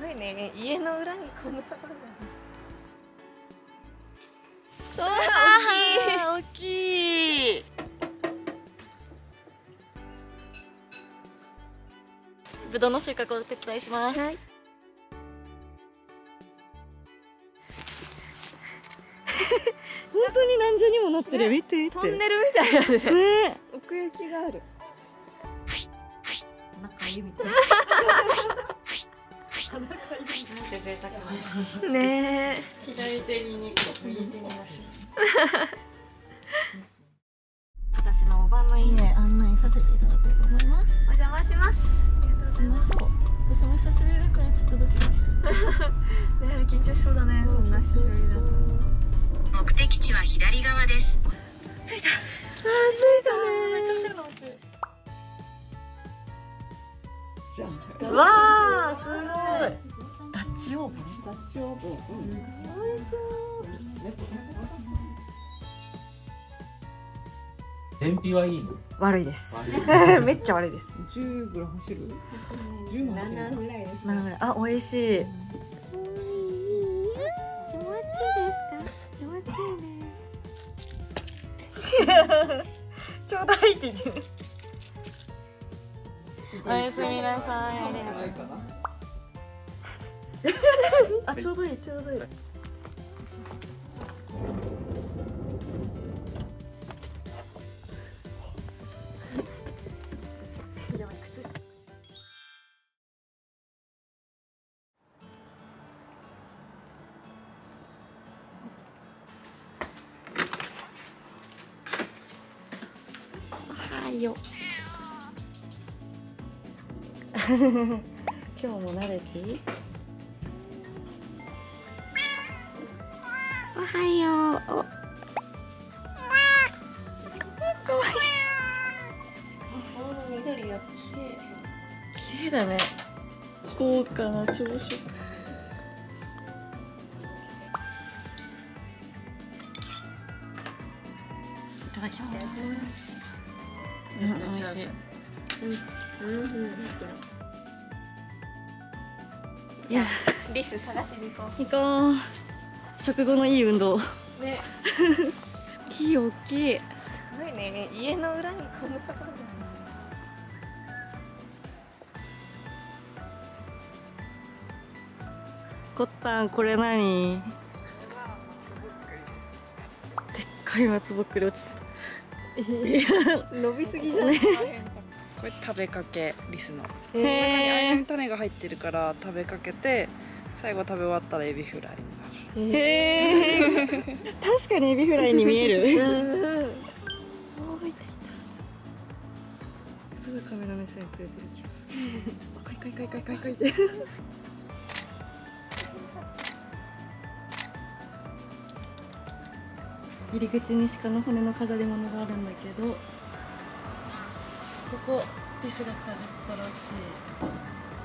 ごいね。家の裏にこんなところが。大きい。ぶどうの収穫をお手伝いします、はい。本当に何重にもなってる、ね。見て見て。トンネルみたいなね。ね。奥行きがある。仲いいみたいな ね左手に2個右手にマシ私のおばの家案内させていただこうと思います。お邪魔します。ありがとうございます行きましょう私も久しぶりだからちょっとドキドキする。ね緊張しそうだね。そんな久しぶりだと。目的地は左側です。着いた。あー着いためっちゃおねしゃれなお家わあすごい。ダッチオーブン。ダッチオーブン、燃費はいいの悪いです。悪 めっちゃ悪いです。10ぐらい走る？10走る7ぐらいです。なんかねあ美味しい。気持ちいいですか？気持ちいいね。ちょうだいって言っておやすみなさい。ありがとうかなあちょうどいいちょうどいい。今日も慣れていい？おはよう。お。かわいい。緑が綺麗綺麗だね。豪華な朝食。いただきます。うん、美味しい。うんいや、リス探しに行こ行こう。食後のいい運動。うね大きい大きい。すごいね家の裏にこんなところがコッタン、これ何？でっかい松ぼっくり落ちてた。伸びすぎじゃない？これ食べかけリスの中に間へに種が入ってるから食べかけて最後食べ終わったらエビフライになるえ。へえ。確かにエビフライに見える。すごいカメラ目線くれてるかいかいかいかいかいかいって入り口に鹿の骨の飾り物があるんだけどここリスがかじったらしい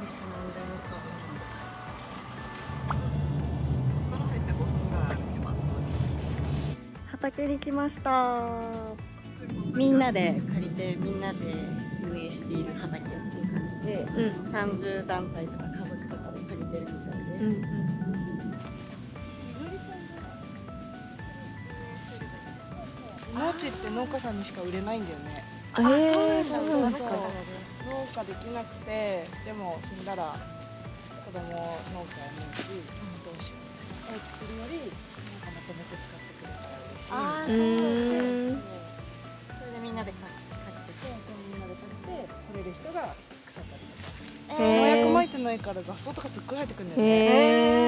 リスなんでもかぶるみたいか。ら入って5分ぐらい歩きます畑に来ました。みんなで借りてみんなで運営している畑っていう感じでうん。30団体とか家族とかで借りてるみたいです、うん。農地って農家さん。にしか売れないん。だよねえー、そうそうなんですか農家できなくてでも死んだら子供農家やねんしどうしよう放置するよりなんかまとめて使ってくれたら嬉しいあうーん。それでみんなで借りてそうそうみんなで借りて取れる人が腐ったりとか農薬まいてないから雑草とかすっごい生えてくるんだよね。へ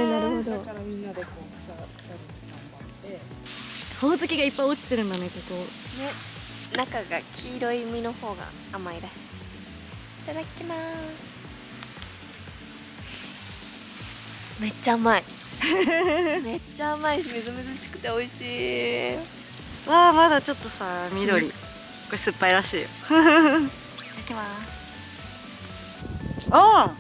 えー、なるほどだからみんなでこう草草に頑張って。ほおずきがいっぱい落ちてるんだねここ中が黄色い実の方が甘いらしい。いただきます。めっちゃ甘い。めっちゃ甘いしみずみずしくて美味しい。わあまだちょっとさ緑、これ酸っぱいらしいよ。いただきます。ああ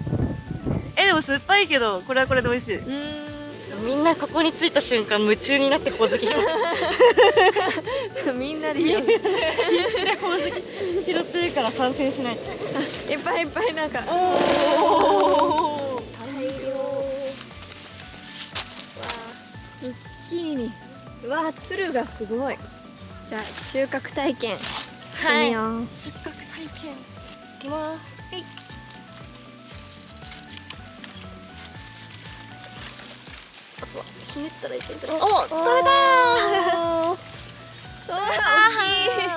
えでも酸っぱいけどこれはこれで美味しい。うんみんなここに着いた瞬間夢中になってほおずきみんなで拾ってほおずき拾ってるから参戦しない。いっぱいいっぱいなんか。おお大量ズーわあ蔓がすごい。じゃあ収穫体験。はい。収穫体験。いきます。ひねったらいけんじゃない？お取れたー！う わあ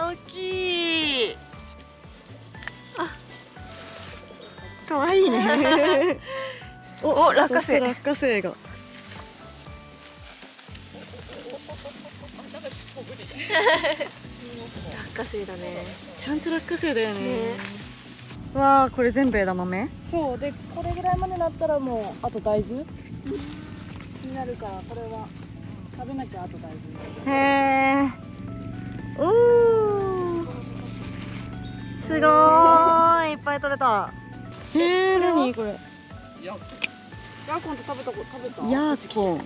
ー大きい。かわいいね。おお落花生。落花生が。落花生だね。ちゃんと落花生だよね。ね。わあこれ全部枝豆？そうでこれぐらいまでなったらもうあと大豆？になるからこれは。食べなきゃあと大豆になる。へえおー。すごーい。いっぱい取れた。へえ何これ？やヤーコンって食べたこ食べた？ヤーコン。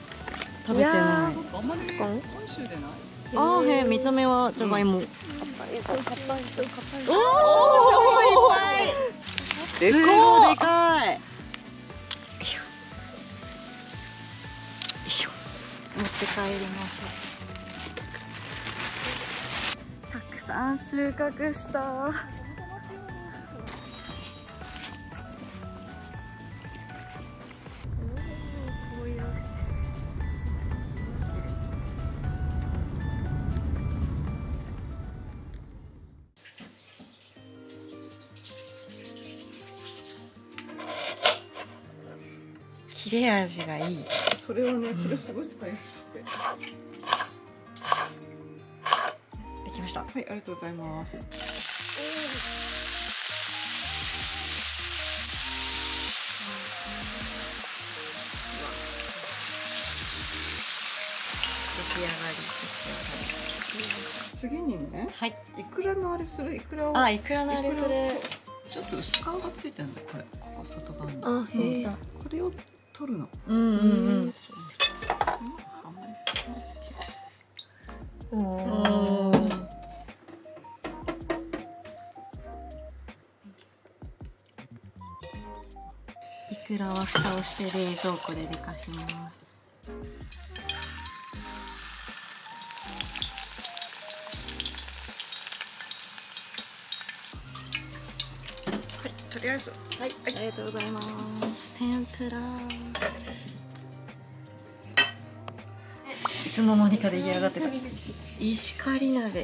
食べてない。あんまり？本州でないあーへえ見た目はじゃがいも、おおーですごいでかいって帰りましょう。たくさん収穫した。切れ味がいい。それはねそれすごい使いやすくて、できました。はいありがとうございます。出来上が次にねりはいいくらのあれする？いくらをあいくらのあれする。ちょっと薄皮がついてるんだよこれ。ここ外側に。あへえこれを取るの。うんうんうん。あんまり少ないおおいくらは蓋をして冷蔵庫で寝かします。とりあえず。はい、ありがとうございます。天ぷらつの間にか出来上がってた。石狩鍋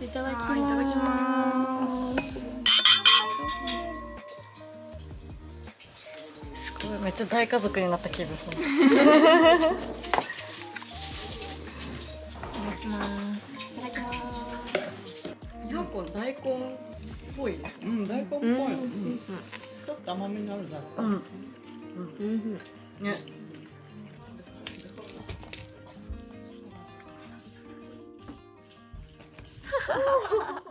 いただきます。いただきます。すごいめっちゃ大家族になった気分。ヤーコン大根っぽいです。うん大根っぽい、うんうん。ちょっと甘みのある大根、うんうん。ね。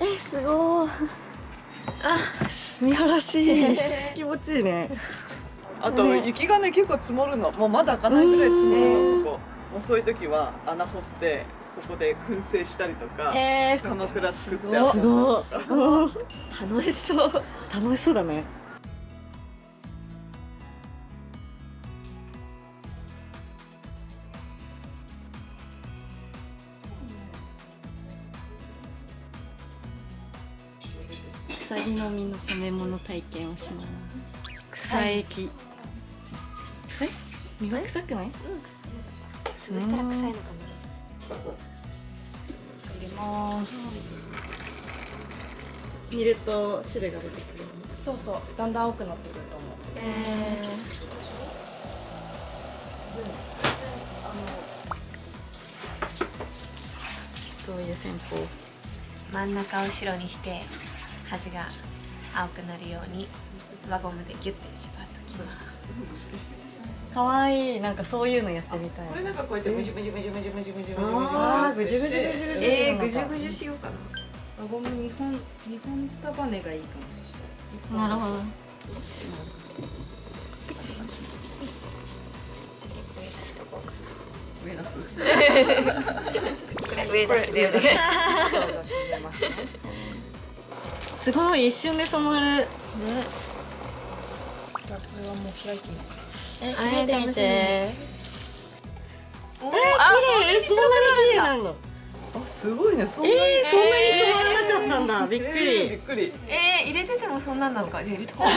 えすごいあ見晴らしい。気持ちいいねあと雪がね結構積もるの。もうまだ開かないぐらい積もるの。ここ。もうそういう時は穴掘ってそこで燻製したりとか鎌倉作ってすごい。楽しそう。楽しそうだね。草木の実の染め物体験をします。草液臭い実が臭くない？潰したら臭いのか入れます煮ると汁が出てくるそうそうだん。だん。青くなってくると思うどういう戦法真ん。中を白にして端が青くなるように輪ゴムでギュッて縛っときますかわいいなんかそういうのやってみたい。これなんかこうやってムジムジムジムジムジムジムジあーぐじゅぐじゅぐじゅぐじゅえー、ぐじゅぐじゅしようかな輪ゴム二本二本束ねがいいかもそしたらなるほど上出しとこれ上出しで上出しどうぞ沈めますねすごい一瞬で染まるねこれはもう開いてみるえ見てみ。ておーえあ綺麗。そんなに綺麗なんだあすごいね。そんなに、えー、そんなに染まらなかったんだ。びっくえーびりっくり。えー、入れててもそんなんなのか？じゃあ入れとこ。う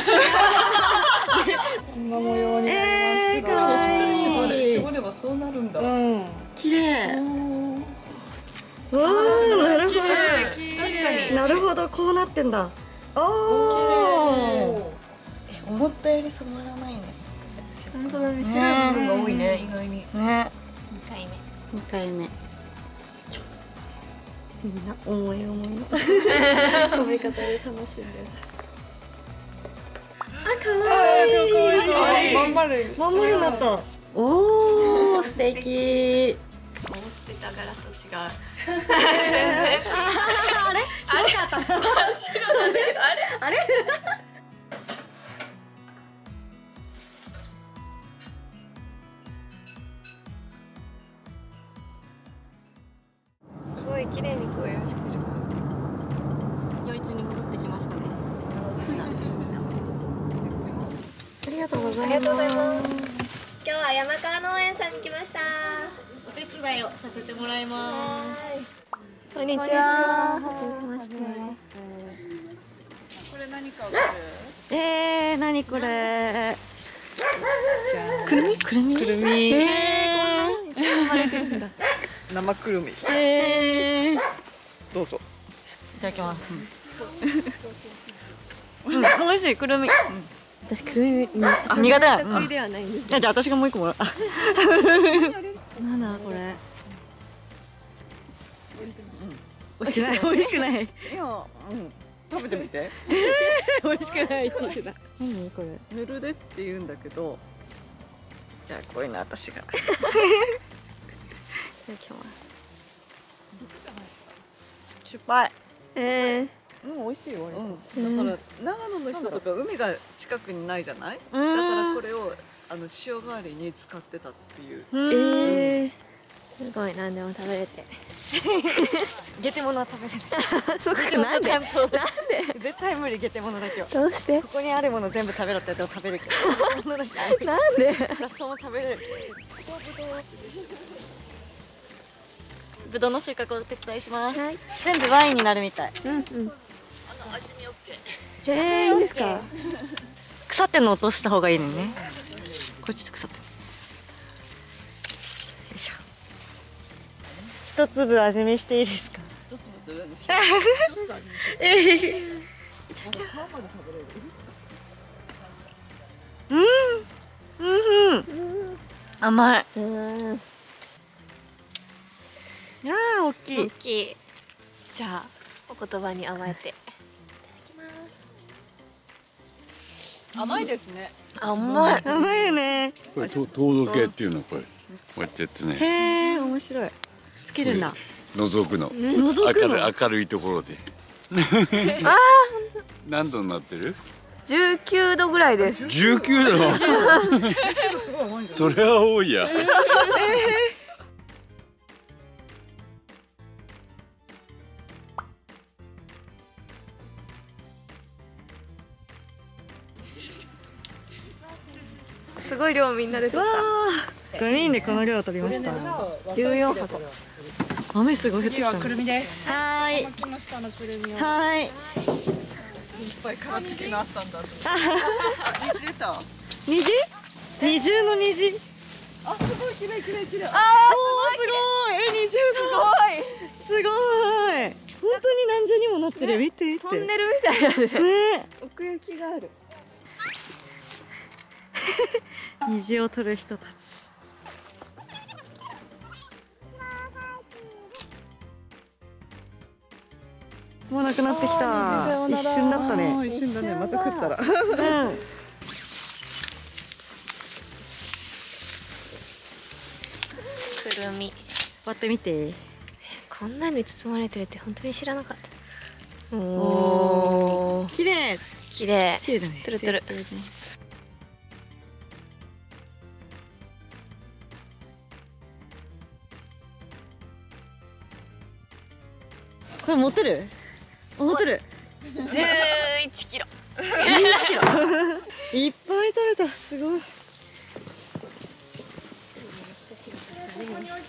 こんな模様になりまえー、した、かわ絞れ絞ればそうなるんだ、うん。綺麗。うわーなるほ確かに。どなるほど。こうなってんだ。おお思ったより染まらない。ね本当だね。白い部分が多いね意外に。ね2回目。二回目。みんな思い思い。の染め方で楽しんでるあ可愛い。まん丸まん丸になった。おお素敵。思ってた柄と違う。あれ？あれ？かった。白なんだけどあれ？あれ？農園さんに来ました。お手伝いをさせてもらいます。こんにちは。はじめまして。これ何かわかる？えー、何これ？くるみ？くるみ？くるみ。え生くるみ。ー、えー、いどうぞ。ただきます。うん、美味しいくるみ私くるみあ苦手だ、うん、ではないんじゃあ私がもう一個もらう。あなんだこれ。美味しくない。美味しくない。い。やうん。食べてみて。美味しくないって言何これ。ヌルデって言うんだけど。じゃあこういうの私が。いただきます失敗。えうん美味しいようん、だから長野の人とか海が近くにないじゃない？だうん。からこれをあの塩代わりに使ってたっていう。えー、すごい何でも食べれて。ゲテモノは食べれる そうかなんで？なんで？絶対無理ゲテモノだけは。どうして？ここにあるもの全部食べろって言ったら食べるけどゲテモノだけは無理なんで？雑草も食べれる。ぶどうの収穫をお手伝いします、はい。全部ワインになるみたい。うんうんえー、いいんですか？腐ってんの落とした方がいいのにね。これちょっと腐って。るよいしょ。一粒味見していいですか？うんうんうん。甘い。うん。いやー大き大いきい。じゃあお言葉に甘えて甘いですね。甘い。甘いよね。これと糖度計っていうのこれ。こうやってやってね。へえ面白い。つけるんだ。覗くの。覗くの？明るい明るいところで。あ何度になってる？19度ぐらいです。19度。それは多いや すごい量みんなで取っ5人でこの量取りました。た14箱。雨すごい降ってきた。ね次はくるみです。はーい木の下のくるみを。はーい。いっぱい殻付あったんだ 虹出た。虹？二重の虹？あすごい綺麗綺麗綺麗おーすごい。え二重だすごい。本当に何重にもなってる。見て見て。トンネルみたいなね。ね。奥行きがある 虹を取る人たち。もうなくなってきた。一瞬だったね。一瞬だね。また食ったら。うん。くるみ。割ってみて。こんなに包まれてるって本当に知らなかった。おおお綺麗綺麗綺麗だね。トゥルトゥルこれ持てる？持てる？11キロ。いっぱい取れた。すごい。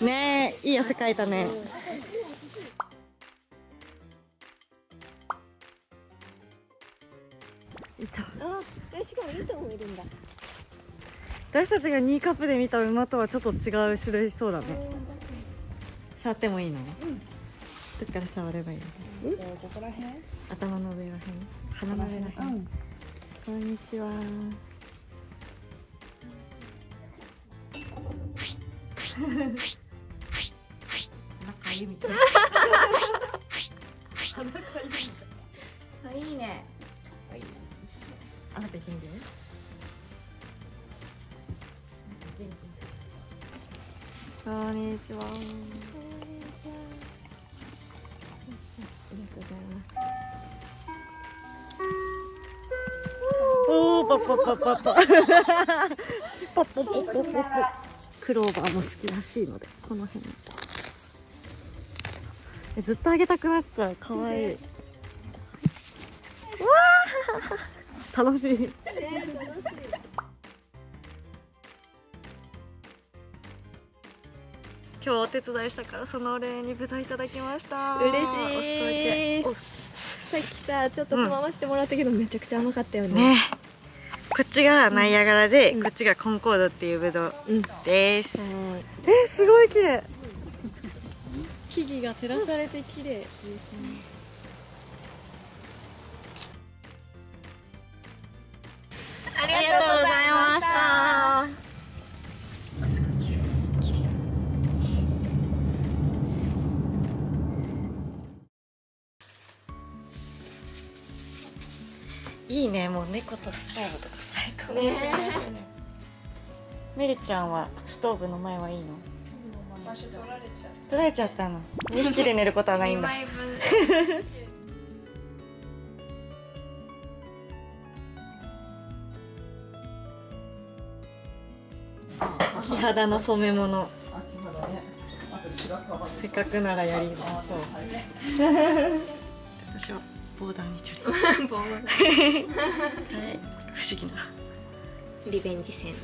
ねえいい汗かいたね。いたしかもいいともいるんだ。私たちが2カップで見た馬とはちょっと違う種類そうだね。触ってもいいの、どっから触ればいいの。ここら辺頭の上らへん？鼻の上らへん、こんにちは。仲い。いみたい。いいね。あなた元気こんにちは。おお、パパパパパ。パパパパパパ。クローバーも好きらしいので、この辺。え、ずっとあげたくなっちゃう。可愛いい。わあ。楽しい。今日お手伝いしたからそのお礼に豚いただきました嬉しいさっきさちょっとつまませてもらったけど、めちゃくちゃ甘かったよねねこっちがナイアガラで、こっちがコンコードっていうブドウうん。です、はいえすごい綺麗。木々が照らされて綺麗ありがとうございました。いいねもう猫とストーブとかね。メリちゃんはストーブの前はいいの？取られちゃったの。2匹で寝ることはないんだ。2枚分木肌の染め物。ね。せっかくならやりましょう。私はボーダーにチャリ。棒がはい。不思議なリベンジ戦。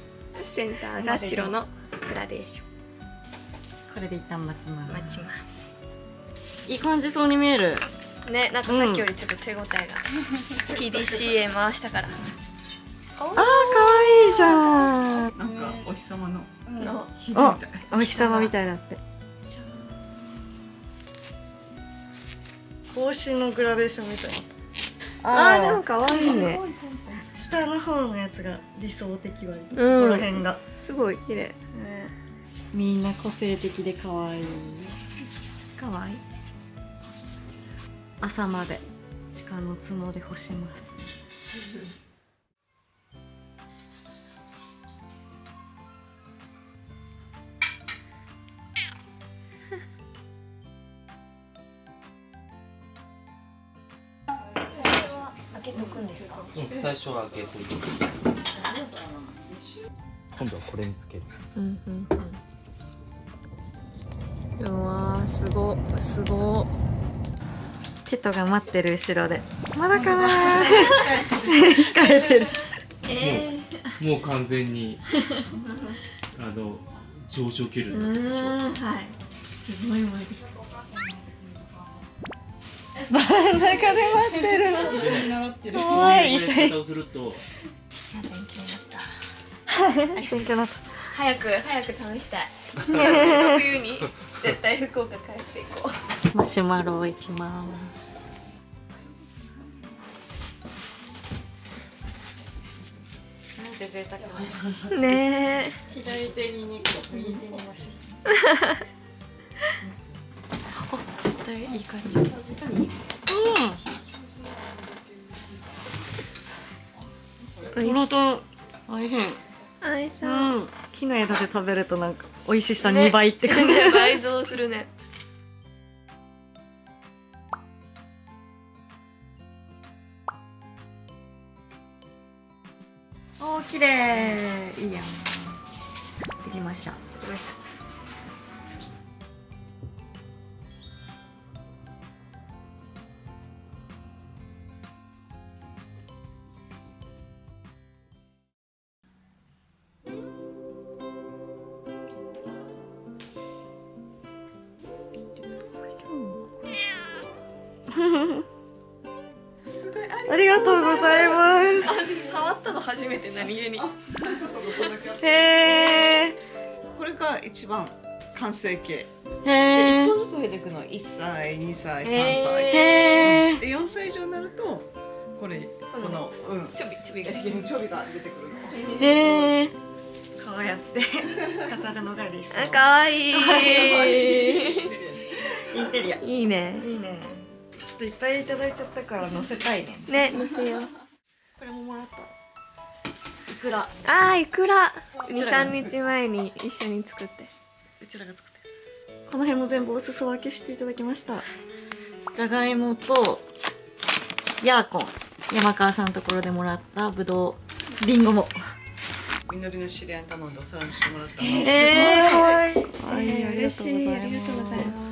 センターが白のグラデーショこれで一旦待ちます。ン待ちます。いい感じそうに見える。ねなんかさっきよりちょっと手応えが。PDCA 回したから。あー可愛いじゃん。なんかお日様の。の日みたいお日様みたいだって。帽子のグラデーションみたい。あーでも可愛いね下の方のやつが理想的割と、うん。この辺が、すごい綺麗。みんな個性的で可愛い。かわいい。朝まで鹿の角で干します最初は開けて今度はこれにつける。うんうん。うんうわーすごすごテトが待ってる後ろで。まだかな 控えてる。えもう完全にあの上昇気流になってるでしょ。ーんはい。すごい真ん中で待ってる。こ怖いういうやり方をすると。勉強になった。勉強になった早く早く試したい冬に。絶対福岡帰っていこう。マシュマロをいきます。なんて贅沢なね左手に2個右手にマシュあ絶 対いい感じ。うん。このと大変。あいさうん。木の枝で食べるとなんか美味しさ2倍って感じ、ね 倍増するね。おー綺麗。いいやん。できました。来ました初めて何気に。へえこれが一番完成形。へでえ1本ずつ増えていくの1歳2歳3歳。へえで4歳以上になるとこれこのうん。ちょびちょびができる。ちょびが出てくるの。へえこうやって飾るのが理想。あかわい。い。インテリア。いいね。いいね。ちょっといっぱいいただいちゃったから乗せたいね。ね乗せよう。これももらった。いくらあーいくらうちらが23日前に一緒に作って。うちらが作って。この辺も全部お裾分けしていただきました。じゃがいもとヤーコン。山川さんのところでもらったぶどう。りんごも。みのりの知り合いに頼んでお皿にしてもらったの。えー、かわいい。えー嬉しい。ありがとうございます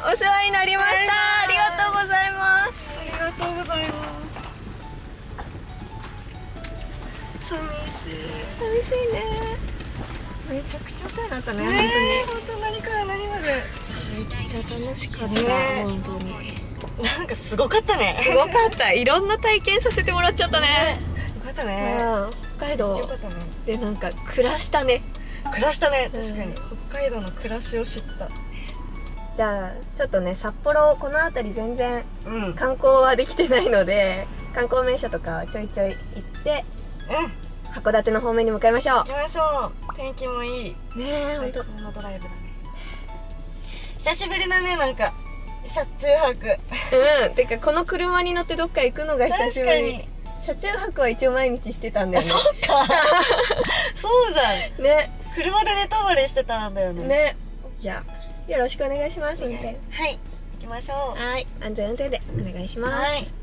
お世話になりました。ありがとうございます。ありがとうございます。寂しい。寂しいね。めちゃくちゃお世話になったね本当何から何まで。本当にめっちゃ楽しかった、ね本当に。なんかすごかったね。すごかった。いろんな体験させてもらっちゃったね。よかったね。うん北海道。よかったね。でなんか暮らしたね。暮らしたね。うん確かに、北海道の暮らしを知ったじゃあちょっとね札幌この辺り全然うん。うん観光はできてないので観光名所とかちょいちょい行って函館の方面に向かいましょ行きましょう。天気もいい。うねえ最本当。高のドライブだね。久しぶりだねなんか。車中泊。うん。てかこの車に乗ってどっか行くのが久しぶり。車中泊は一応毎日してたんだよね。そっか。そうじゃん。ね。車で寝泊まりしてたんだよね。ね。じゃあよろしくお願いします。運転はい。行きましょう。はい。安全運転でお願いします。はい